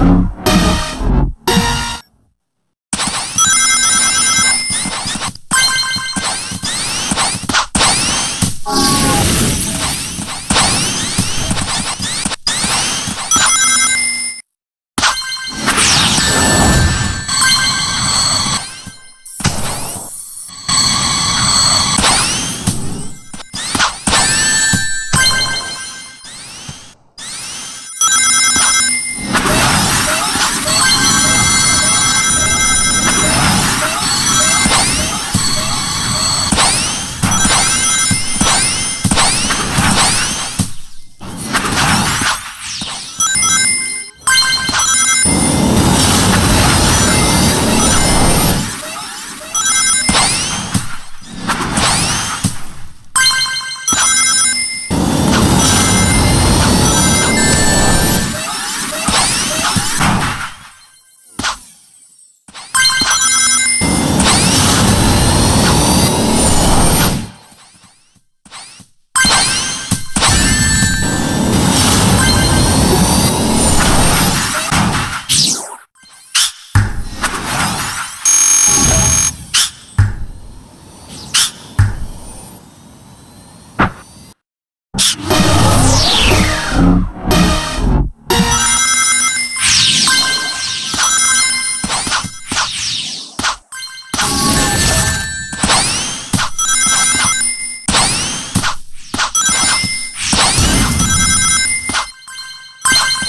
Mm-hmm.